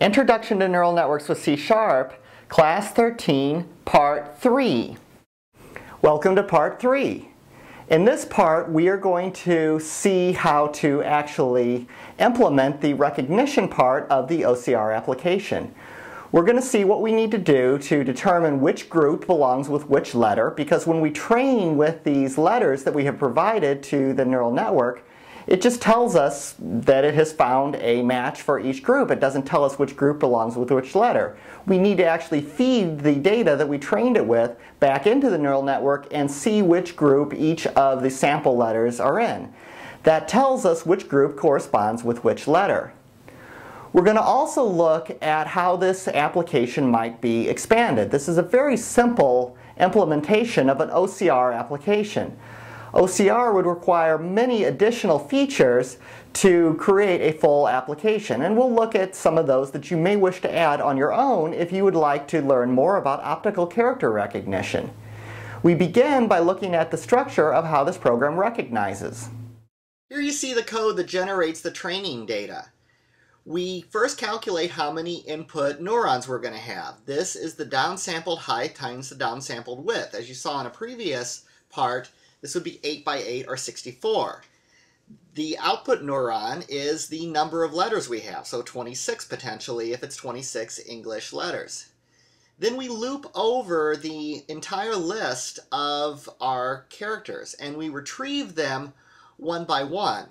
Introduction to Neural Networks with C Sharp, Class 13, Part 3. Welcome to Part 3. In this part, we are going to see how to actually implement the recognition part of the OCR application. We're going to see what we need to do to determine which group belongs with which letter because when we train with these letters that we have provided to the neural network, it just tells us that it has found a match for each group. It doesn't tell us which group belongs with which letter. We need to actually feed the data that we trained it with back into the neural network and see which group each of the sample letters are in. That tells us which group corresponds with which letter. We're going to also look at how this application might be expanded. This is a very simple implementation of an OCR application. OCR would require many additional features to create a full application. And we'll look at some of those that you may wish to add on your own if you would like to learn more about optical character recognition. We begin by looking at the structure of how this program recognizes. Here you see the code that generates the training data. We first calculate how many input neurons we're going to have. This is the downsampled height times the downsampled width. As you saw in a previous part, this would be 8 by 8 or 64. The output neuron is the number of letters we have, so 26 potentially if it's 26 English letters. Then we loop over the entire list of our characters and we retrieve them one by one.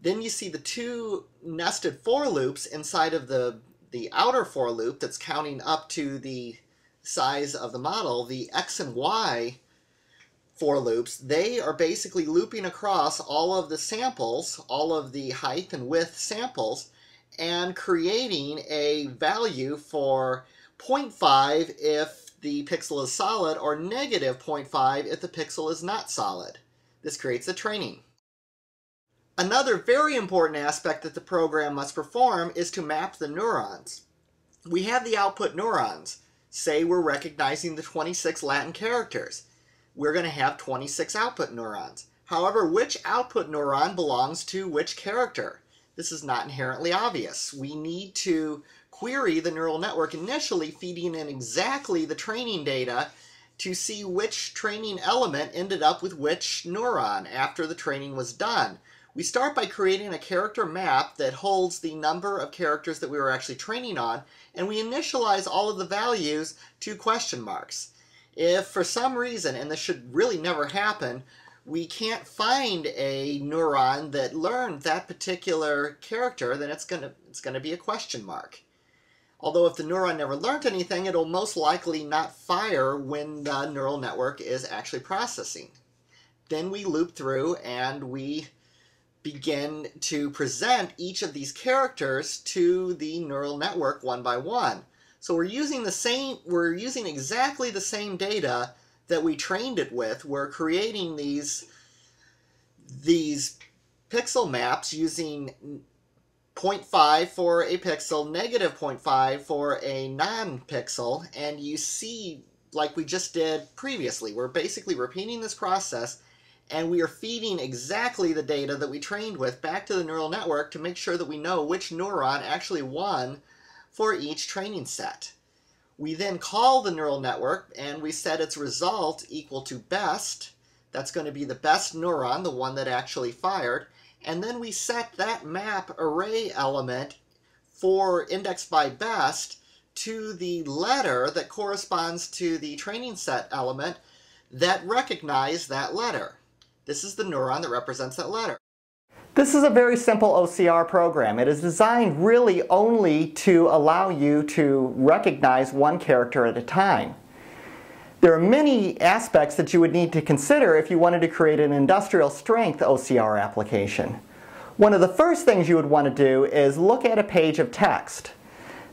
Then you see the two nested for loops inside of the, the outer for loop that's counting up to the size of the model. The x and y for loops, they are basically looping across all of the samples, all of the height and width samples, and creating a value for 0.5 if the pixel is solid or negative 0.5 if the pixel is not solid. This creates the training. Another very important aspect that the program must perform is to map the neurons. We have the output neurons. Say we're recognizing the 26 Latin characters we're going to have 26 output neurons. However, which output neuron belongs to which character? This is not inherently obvious. We need to query the neural network initially, feeding in exactly the training data to see which training element ended up with which neuron after the training was done. We start by creating a character map that holds the number of characters that we were actually training on, and we initialize all of the values to question marks. If for some reason, and this should really never happen, we can't find a neuron that learned that particular character, then it's gonna it's gonna be a question mark. Although if the neuron never learned anything, it'll most likely not fire when the neural network is actually processing. Then we loop through and we begin to present each of these characters to the neural network one by one. So we're using the same, we're using exactly the same data that we trained it with. We're creating these, these pixel maps using 0.5 for a pixel, negative 0.5 for a non-pixel, and you see, like we just did previously, we're basically repeating this process, and we are feeding exactly the data that we trained with back to the neural network to make sure that we know which neuron actually won for each training set. We then call the neural network and we set its result equal to best. That's going to be the best neuron, the one that actually fired. And then we set that map array element for index by best to the letter that corresponds to the training set element that recognize that letter. This is the neuron that represents that letter. This is a very simple OCR program. It is designed really only to allow you to recognize one character at a time. There are many aspects that you would need to consider if you wanted to create an industrial strength OCR application. One of the first things you would want to do is look at a page of text.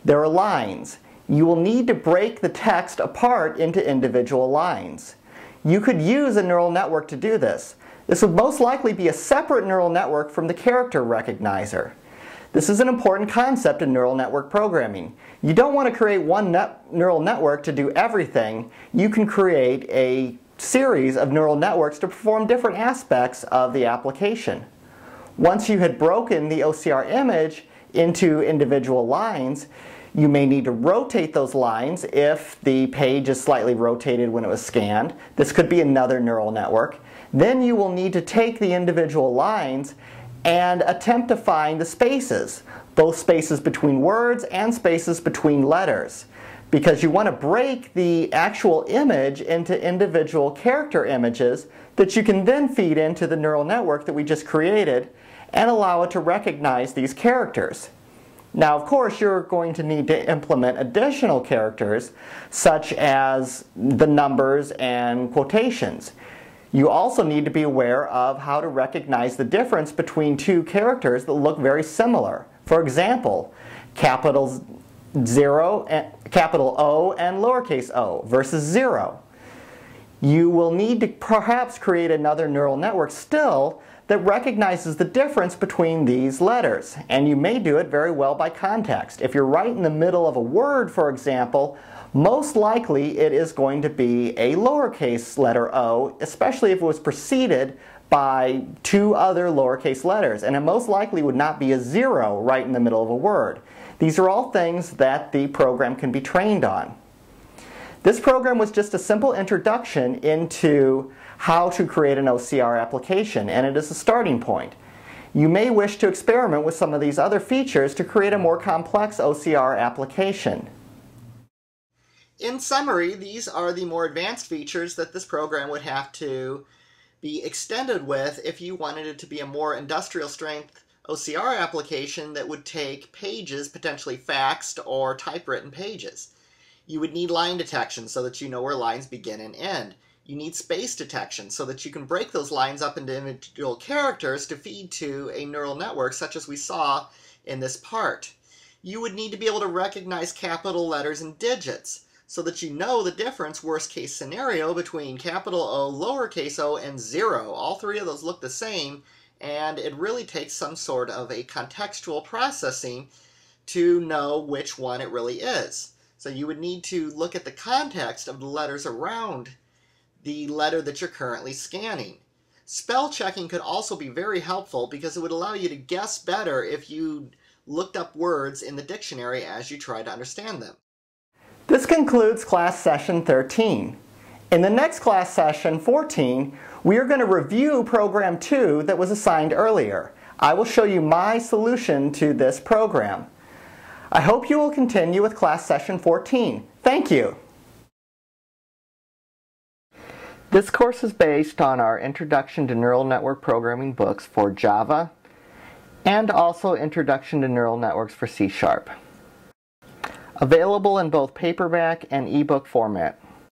There are lines. You will need to break the text apart into individual lines. You could use a neural network to do this. This would most likely be a separate neural network from the character recognizer. This is an important concept in neural network programming. You don't want to create one net neural network to do everything. You can create a series of neural networks to perform different aspects of the application. Once you had broken the OCR image into individual lines, you may need to rotate those lines if the page is slightly rotated when it was scanned. This could be another neural network. Then you will need to take the individual lines and attempt to find the spaces, both spaces between words and spaces between letters. Because you want to break the actual image into individual character images that you can then feed into the neural network that we just created and allow it to recognize these characters. Now, of course, you're going to need to implement additional characters, such as the numbers and quotations. You also need to be aware of how to recognize the difference between two characters that look very similar. For example, capital zero, and, capital O and lowercase o versus zero. You will need to perhaps create another neural network still that recognizes the difference between these letters. And you may do it very well by context. If you're right in the middle of a word, for example, most likely it is going to be a lowercase letter o, especially if it was preceded by two other lowercase letters. And it most likely would not be a zero right in the middle of a word. These are all things that the program can be trained on. This program was just a simple introduction into how to create an OCR application, and it is a starting point. You may wish to experiment with some of these other features to create a more complex OCR application. In summary, these are the more advanced features that this program would have to be extended with if you wanted it to be a more industrial strength OCR application that would take pages, potentially faxed or typewritten pages. You would need line detection so that you know where lines begin and end. You need space detection so that you can break those lines up into individual characters to feed to a neural network such as we saw in this part. You would need to be able to recognize capital letters and digits so that you know the difference, worst case scenario, between capital O, lowercase o, and zero. All three of those look the same, and it really takes some sort of a contextual processing to know which one it really is. So you would need to look at the context of the letters around the letter that you're currently scanning. Spell checking could also be very helpful because it would allow you to guess better if you looked up words in the dictionary as you try to understand them. This concludes class session 13. In the next class session 14, we are going to review program 2 that was assigned earlier. I will show you my solution to this program. I hope you will continue with class session 14. Thank you. This course is based on our Introduction to Neural Network Programming books for Java and also Introduction to Neural Networks for C Sharp. Available in both paperback and ebook format.